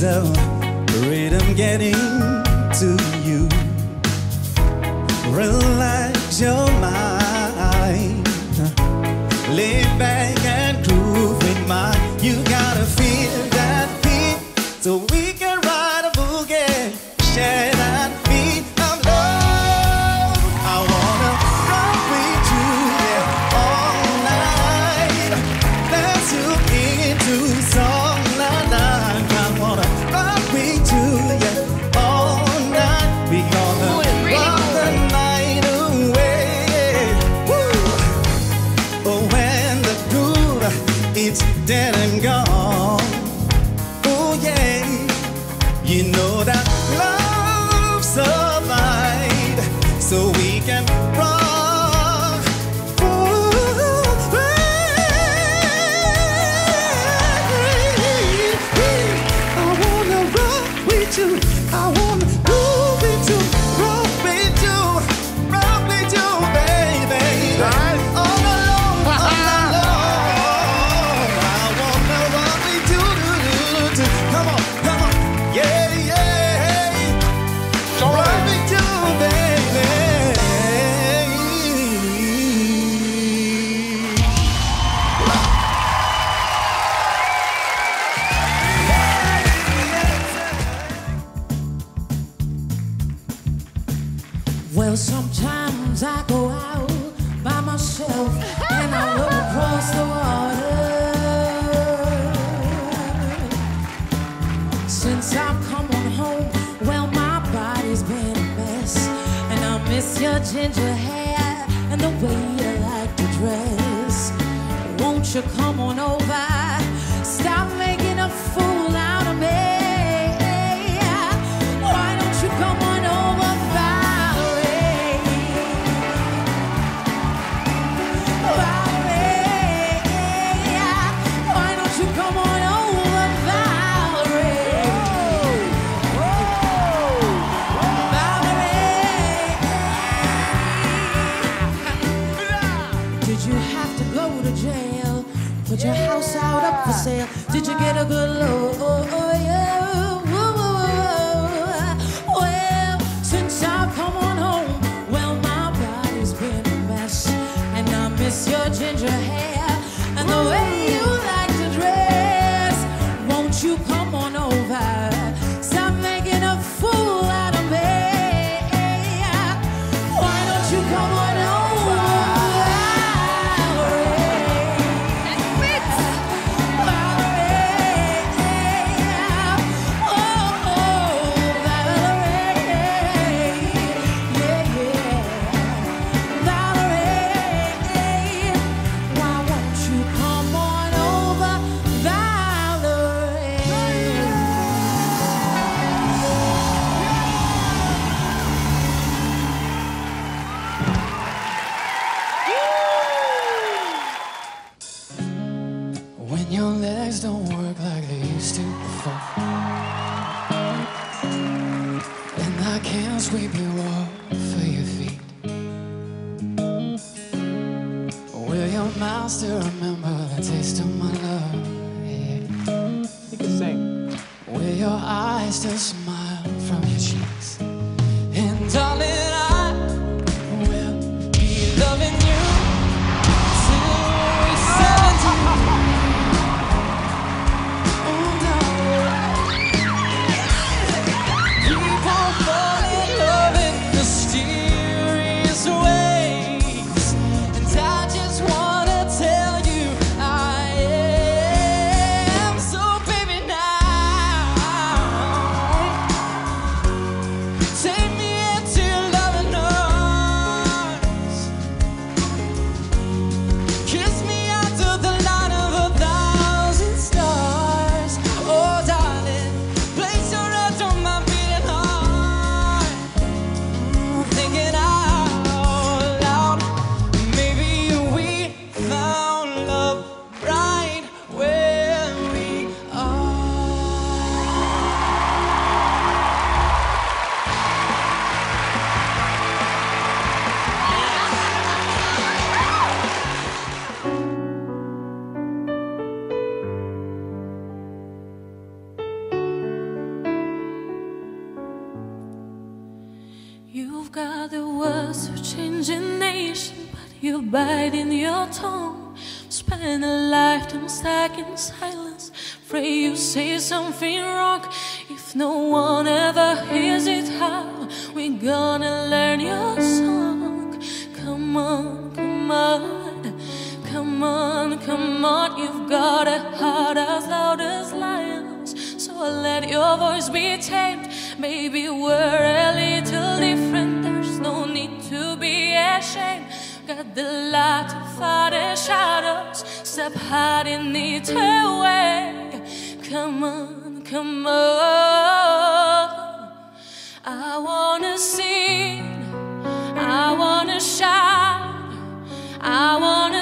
is a rhythm getting to you. Relax your mind, lay back and groove with mind. You gotta feel that beat so we can ride a boogie. Share wrong. ginger hair. Mouth still remember the taste of my love? Yeah. You can sing. Will your eyes still smile from your cheeks? Stuck in silence, Pray you say something wrong. If no one ever hears it, how we gonna learn your song? Come on, come on, come on, come on. You've got a heart as loud as lions, so let your voice be tamed. Maybe we're a little different. There's no need to be ashamed. Got the light to fight the shadows. Stop hiding it away. Come on, come on. I wanna sing. I wanna shout. I wanna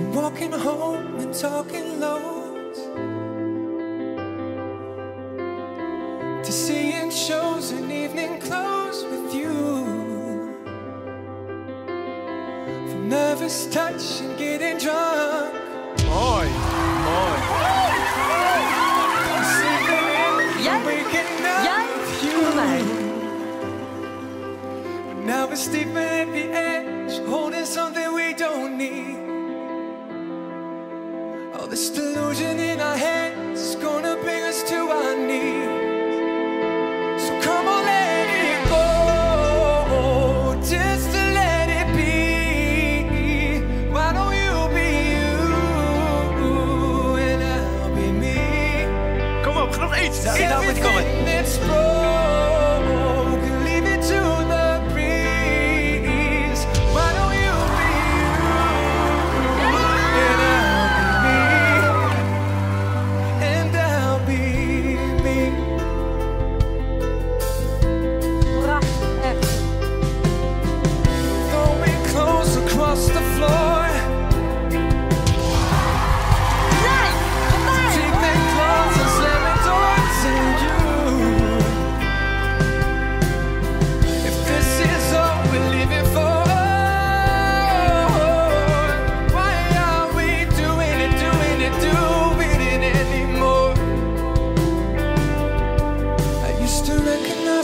From walking home and talking loads to seeing shows and evening clothes with you. From nervous touch and getting drunk. Oj, oj. to sleeping in and waking up with you. But now we're sleeping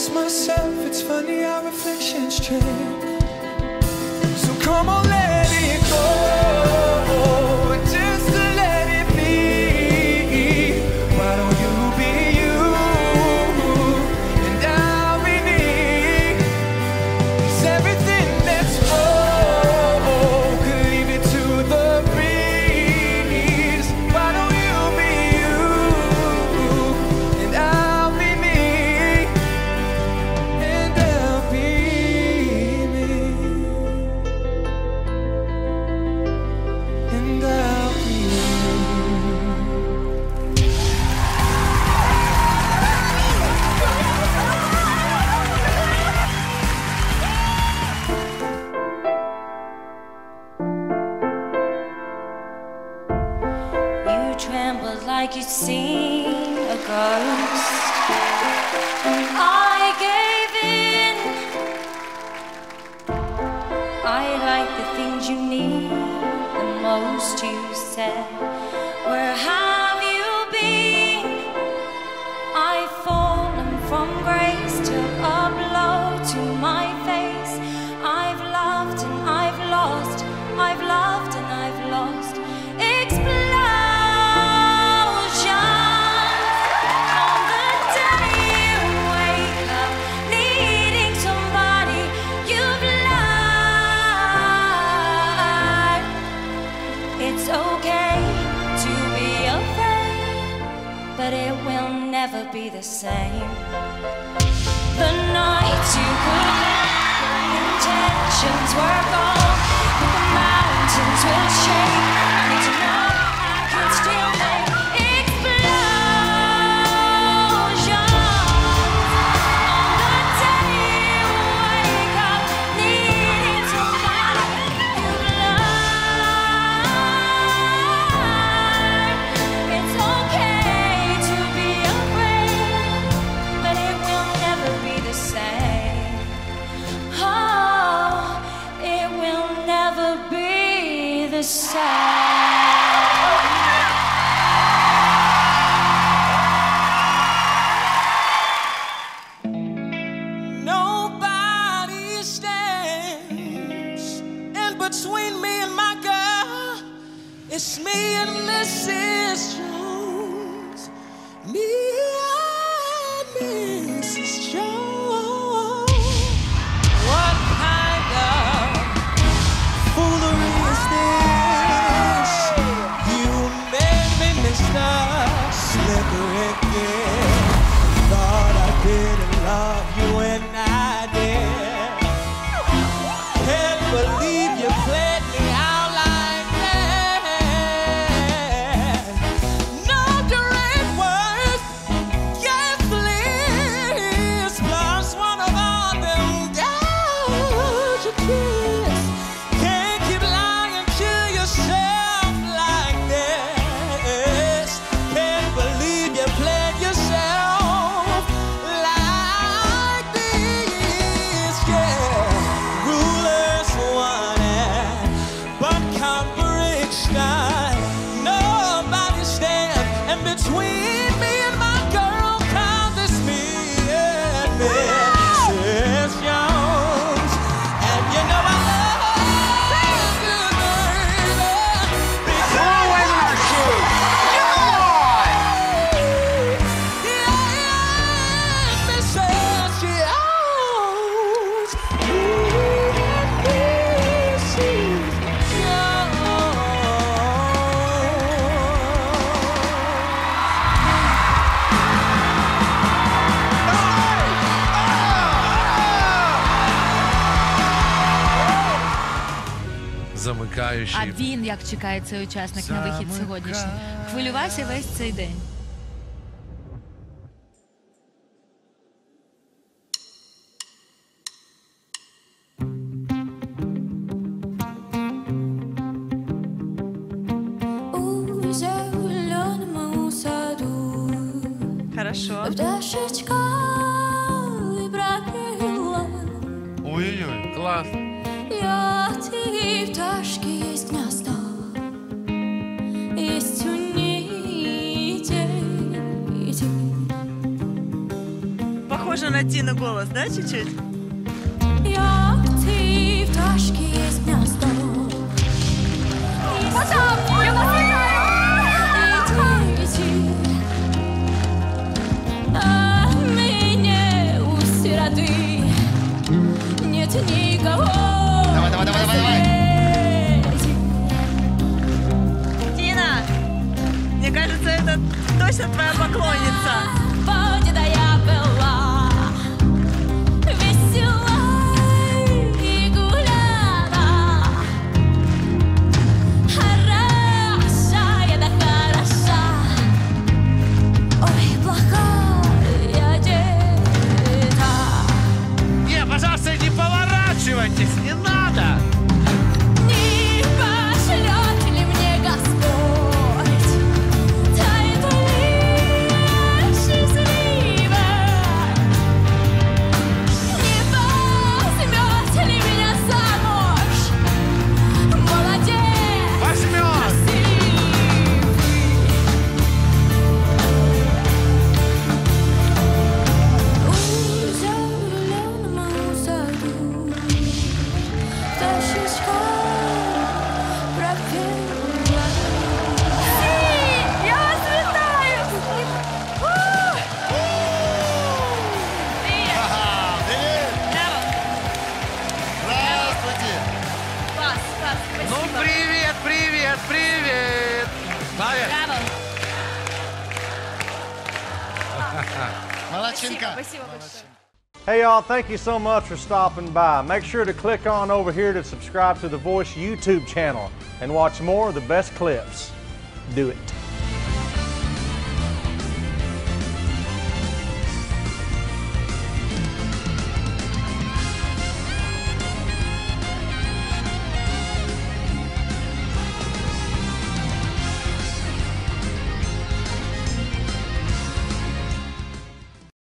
ask myself, it's funny how reflections change. So come on, let I like the things you need the most you said. Were how okay to be afraid, but it will never be the same. The nights you could let intentions were gone, but the mountains will shake. А він як чекає цей учасник на вихід сьогоднішній? Хвилювався весь цей день. Хорошо. Пташечка Буратино голос, да, чуть-чуть? Я вас вітаю! Іди, іди. Давай, давай, давай, давай, давай. Тина, мне кажется, это точно твоя поклонница. Молодчинка! Спасибо большое. Hey, y'all, thank you so much for stopping by. Make sure to click on over here to subscribe to the Voice YouTube channel and watch more of the best clips. Do it.